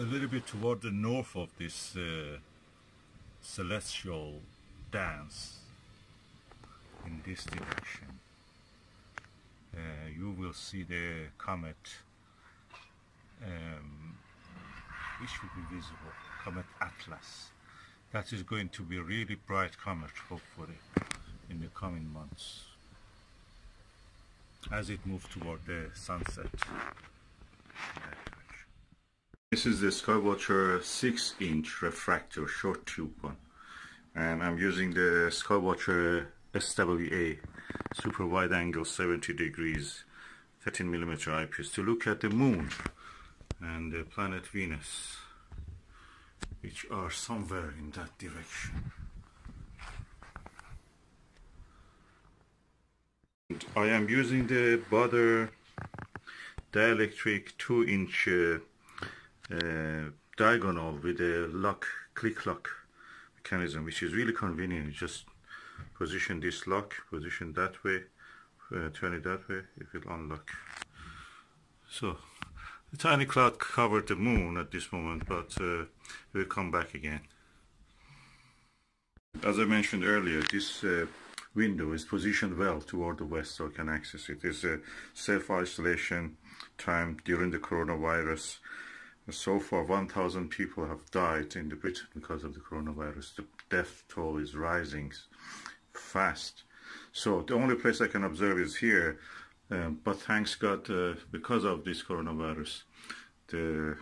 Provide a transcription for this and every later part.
a little bit toward the north of this uh, celestial dance in this direction. Uh, you will see the comet um, which will be visible comet Atlas. That is going to be a really bright comet hopefully in the coming months. As it moves toward the sunset this is the Skywatcher 6 inch refractor short tube one. And I'm using the Skywatcher SWA super wide angle 70 degrees 13 millimeter eyepiece to look at the moon and the planet Venus which are somewhere in that direction. And I am using the Baader dielectric 2 inch uh, uh, diagonal with a lock click lock mechanism which is really convenient. You just position this lock position that way uh, turn it that way it will unlock. So the tiny cloud covered the moon at this moment but uh, it will come back again. As I mentioned earlier this uh, window is positioned well toward the west so I can access it. It's a self-isolation time during the coronavirus so far, 1,000 people have died in the Britain because of the coronavirus. The death toll is rising fast. So the only place I can observe is here. Um, but thanks God, uh, because of this coronavirus, the,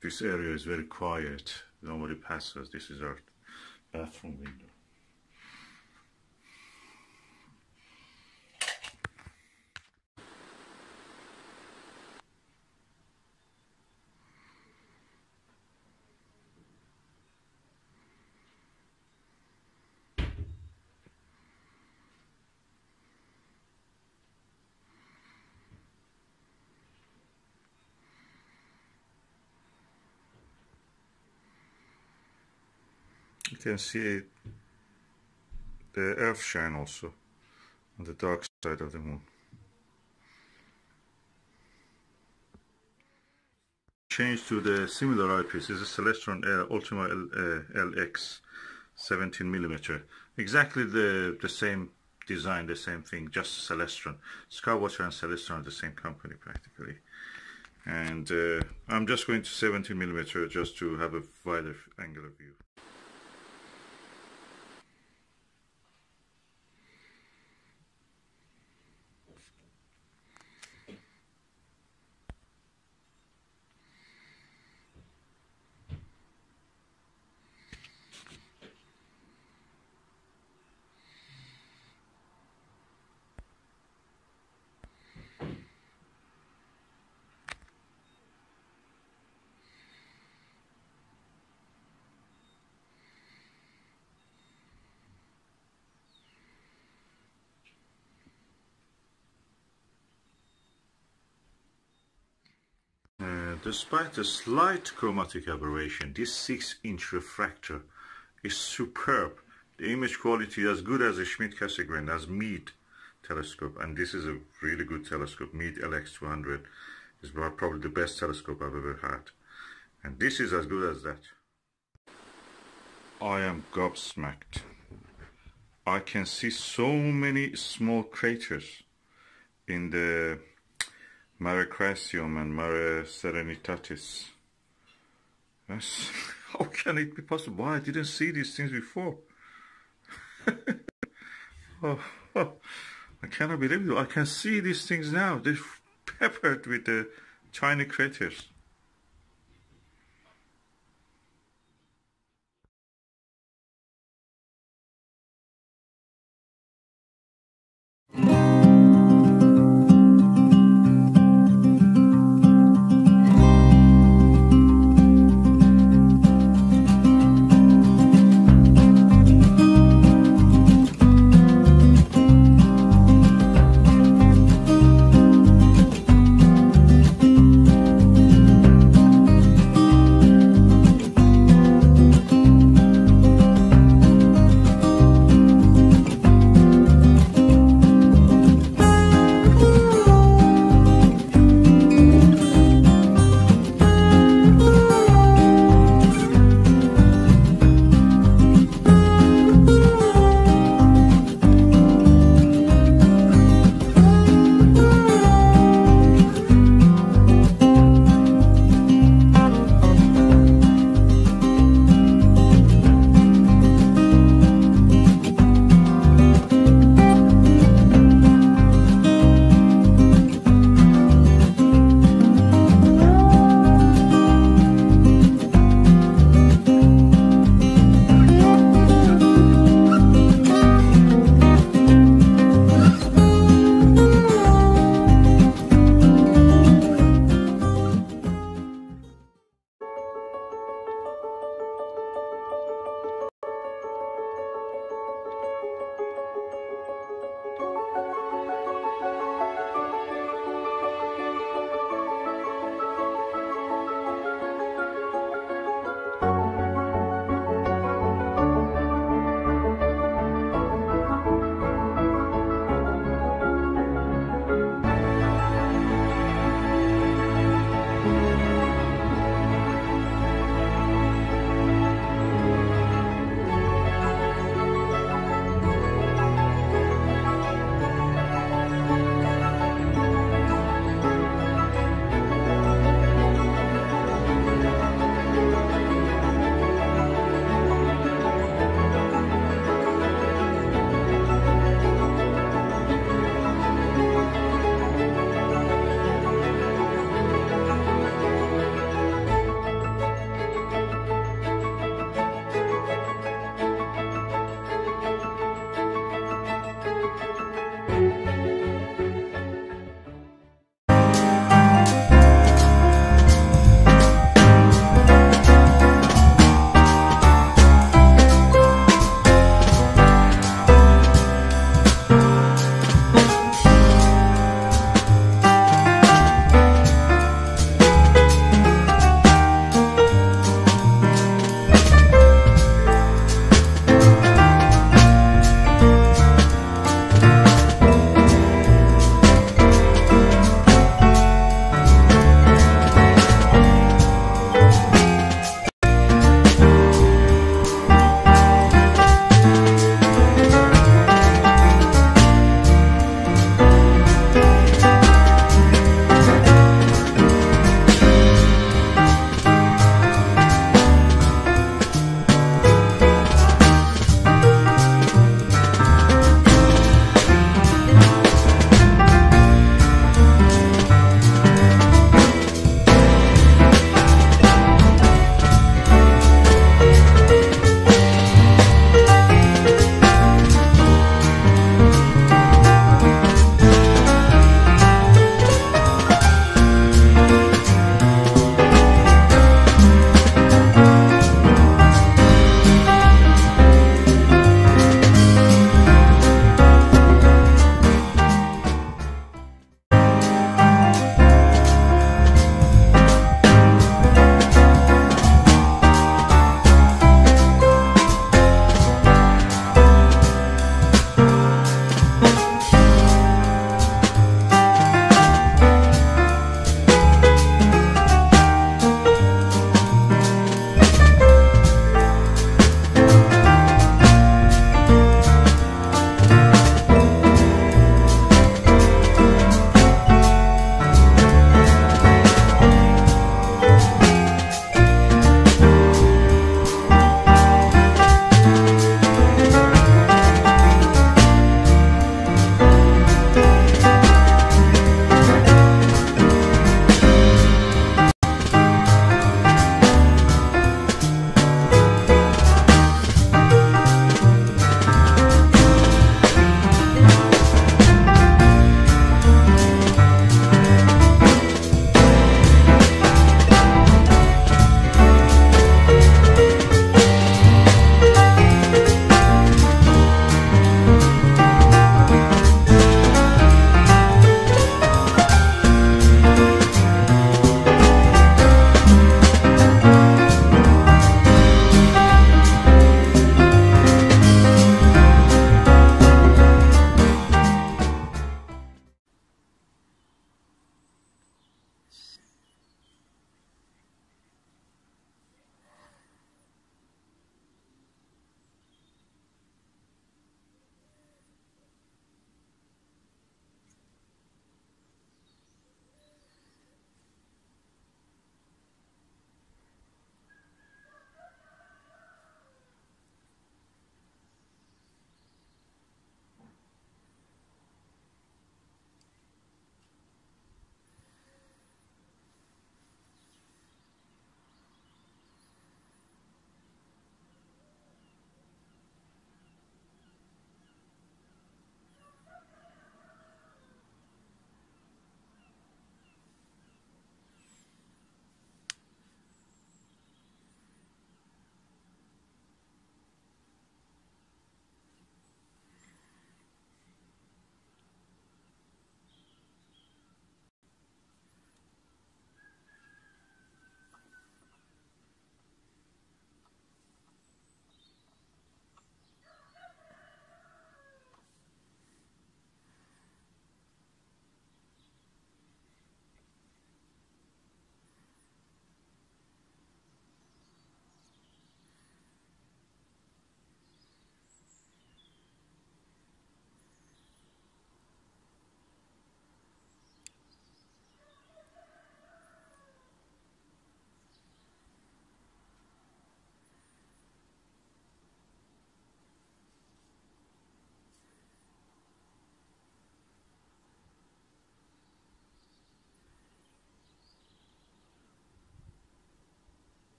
this area is very quiet. Nobody passes. This is our bathroom window. You can see the earth shine also on the dark side of the moon. Change to the similar eyepiece is a Celestron uh, Ultima L, uh, LX 17 millimeter. Exactly the the same design, the same thing, just Celestron. Skywatcher and Celestron are the same company practically. And uh, I'm just going to 17 millimeter just to have a wider angular view. Despite a slight chromatic aberration, this 6-inch refractor is superb. The image quality is as good as a Schmidt-Cassegrain, as Meade telescope, and this is a really good telescope. Meade LX200 is probably the best telescope I've ever had. And this is as good as that. I am gobsmacked. I can see so many small craters in the Mare Crisium and Mare Serenitatis. Yes. How can it be possible? Why I didn't see these things before? oh, oh, I cannot believe it. I can see these things now. They're peppered with the tiny craters.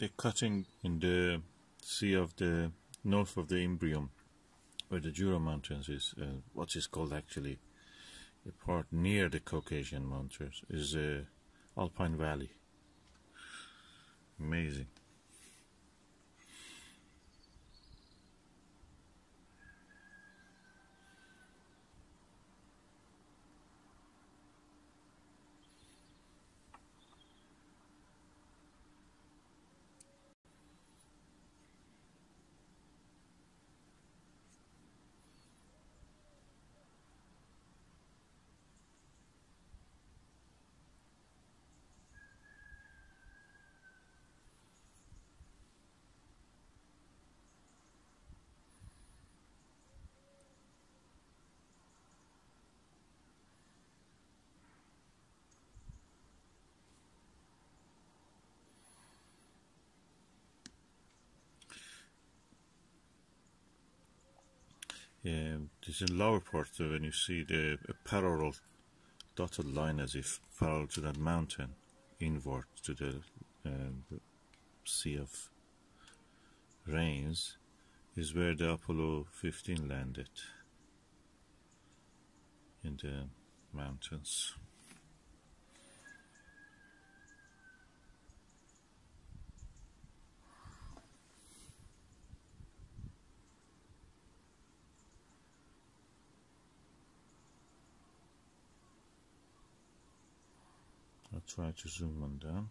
They're cutting in the sea of the north of the Imbrium, where the Jura Mountains is. Uh, what is called actually the part near the Caucasian Mountains is uh, Alpine Valley. Amazing. This in lower part so when you see the parallel dotted line as if parallel to that mountain inward to the, uh, Sea of Rains is where the Apollo 15 landed in the mountains. I'll try to zoom on down.